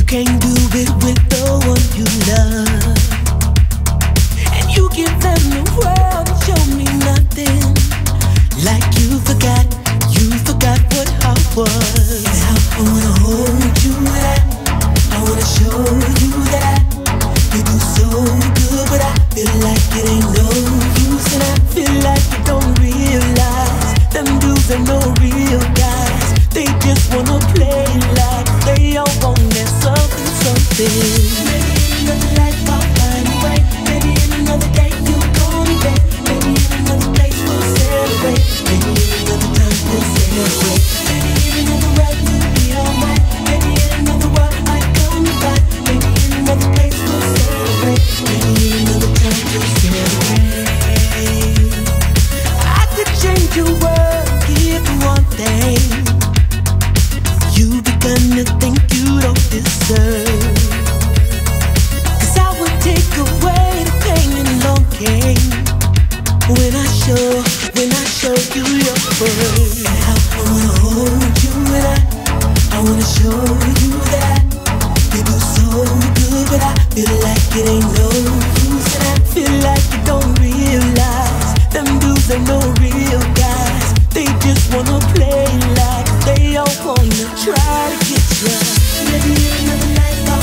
You can't do it with the one you love. And you give them the world and show me nothing. Like you forgot, you forgot what I was. I wanna hold you that. I wanna show you that. You do so good, but I feel like it ain't no use. And I feel like you don't realize them dudes no real guys. They just wanna play life they all want something, something. When I show you your worth. I wanna hold you and I, I wanna show you that do so good, but I feel like it ain't no use, and I feel like you don't realize them dudes no real guys. They just wanna play like they all wanna try to get you. Maybe another I'll